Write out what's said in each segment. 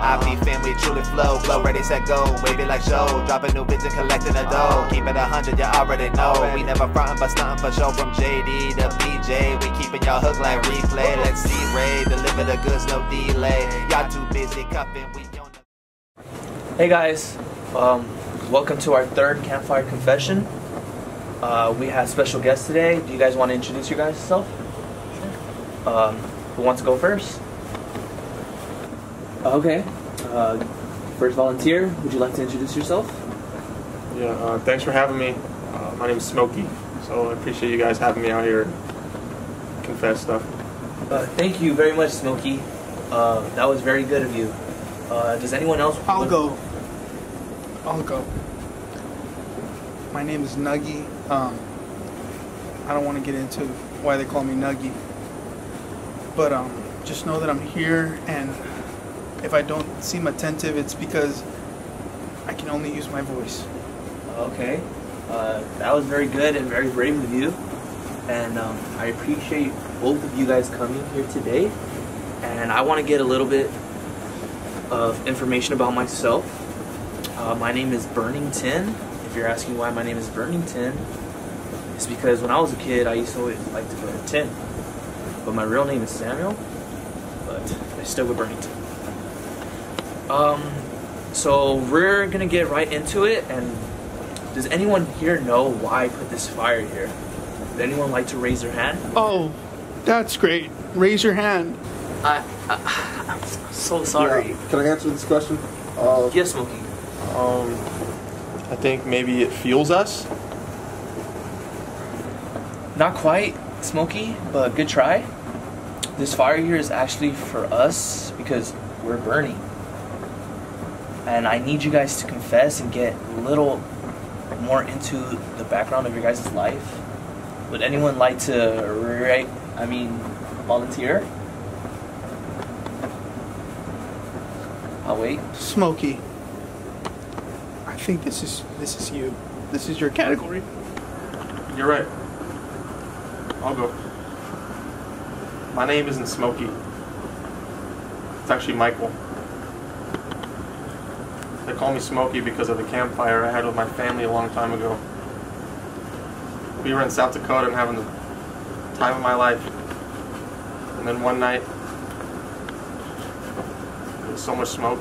I be family truly flow, flow ready, set, go. Wavy like show, dropping new bits and collecting a dough. Keep it a hundred, you already know. We never frontin' but stuntin' for show from JD to BJ. We keepin' y'all hooked like replay. Let's see Ray deliver the goods, no delay. Y'all too busy cuffin', we on the. Hey guys, um, welcome to our third campfire confession. Uh, we have special guests today. Do you guys want to introduce your guys self? Um, who wants to go first? Okay. Uh, first volunteer, would you like to introduce yourself? Yeah, uh, thanks for having me. Uh, my name is Smokey, so I appreciate you guys having me out here confess stuff. Uh, thank you very much, Smokey. Uh, that was very good of you. Uh, does anyone else? I'll go. I'll go. My name is Nuggy. Um, I don't want to get into why they call me Nuggy, but um, just know that I'm here, and if I don't seem attentive, it's because I can only use my voice. Okay. Uh, that was very good and very brave of you. And um, I appreciate both of you guys coming here today. And I want to get a little bit of information about myself. Uh, my name is Burnington. If you're asking why my name is Burnington, it's because when I was a kid, I used to always like to burn tin. But my real name is Samuel, but I still go Burnington. Um, so we're gonna get right into it. And does anyone here know why I put this fire here? Would anyone like to raise their hand? Oh, that's great. Raise your hand. I, I I'm so sorry. Yeah. Can I answer this question? Uh, Yes, Smokey. Um, I think maybe it fuels us. Not quite, Smokey, but good try. This fire here is actually for us because we're burning. And I need you guys to confess and get a little more into the background of your guys' life. Would anyone like to write, I mean, volunteer? I'll wait. Smokey. I think this is this is you. This is your category. You're right. I'll go. My name isn't Smokey. It's actually Michael. They call me Smokey because of the campfire I had with my family a long time ago. We were in South Dakota and having the time of my life. And then one night, there was so much smoke.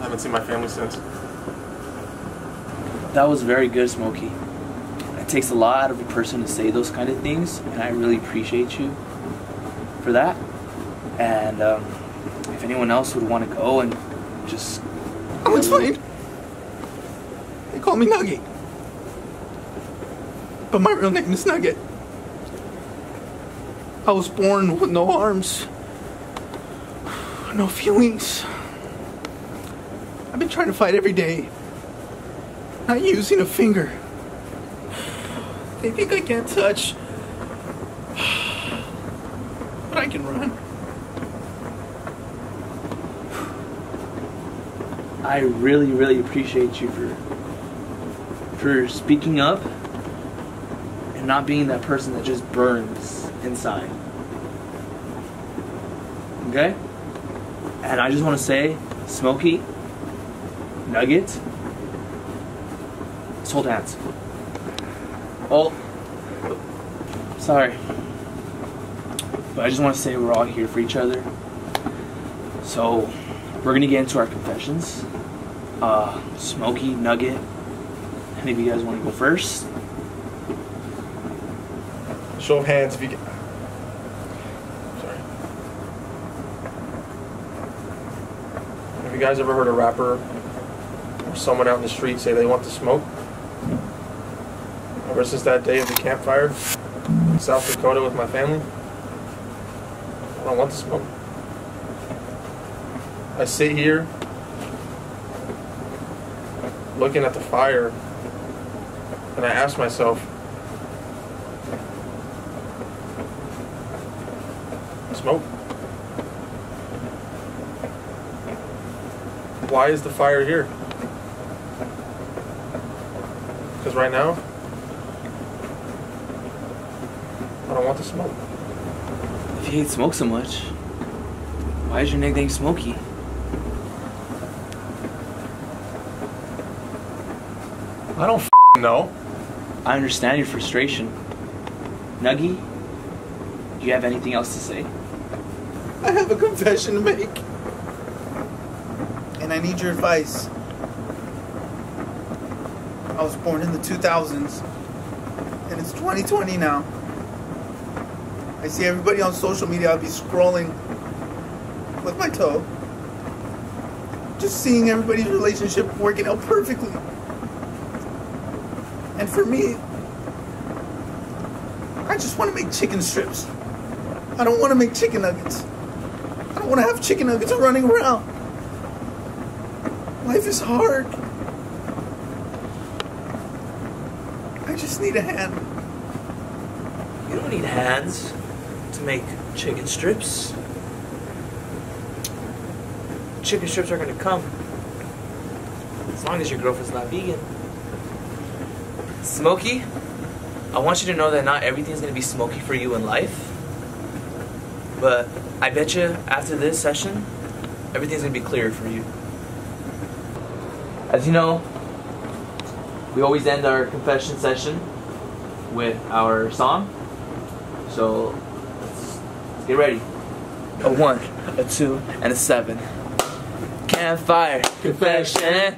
I haven't seen my family since. That was very good, Smokey. It takes a lot of a person to say those kind of things, and I really appreciate you for that. And um, anyone else would want to go and just. Oh, I'll explain. They call me Nugget. But my real name is Nugget. I was born with no arms, no feelings. I've been trying to fight every day, not using a finger. They think I can't touch, but I can run. I really, really appreciate you for for speaking up and not being that person that just burns inside. Okay? And I just want to say, Smokey, Nugget, let's hold hands. Oh, sorry. But I just want to say we're all here for each other. So, we're gonna get into our confessions. Uh, Smokey, Nugget, any of you guys want to go first? Show of hands if you get. Sorry. Have you guys ever heard a rapper or someone out in the street say they want to smoke? Ever since that day of the campfire in South Dakota with my family, I don't want to smoke. I sit here looking at the fire and I ask myself, smoke? Why is the fire here? Because right now, I don't want to smoke. If you hate smoke so much. Why is your nickname Smokey? I don't know. I understand your frustration. Nuggy, do you have anything else to say? I have a confession to make. And I need your advice. I was born in the 2000s. And it's 2020 now. I see everybody on social media. I'll be scrolling with my toe. Just seeing everybody's relationship working out perfectly. And for me, I just want to make chicken strips. I don't want to make chicken nuggets. I don't want to have chicken nuggets running around. Life is hard. I just need a hand. You don't need hands to make chicken strips. Chicken strips are gonna come. As long as your girlfriend's not vegan. Smokey, I want you to know that not everything's gonna be smoky for you in life. But I bet you after this session, everything's gonna be clear for you. As you know, we always end our confession session with our song. So let's get ready. A one, a two, and a seven. Campfire confession.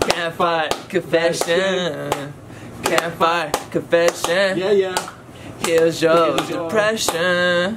Campfire confession. Campfire confession. Yeah, yeah. Here's your Here's your- depression.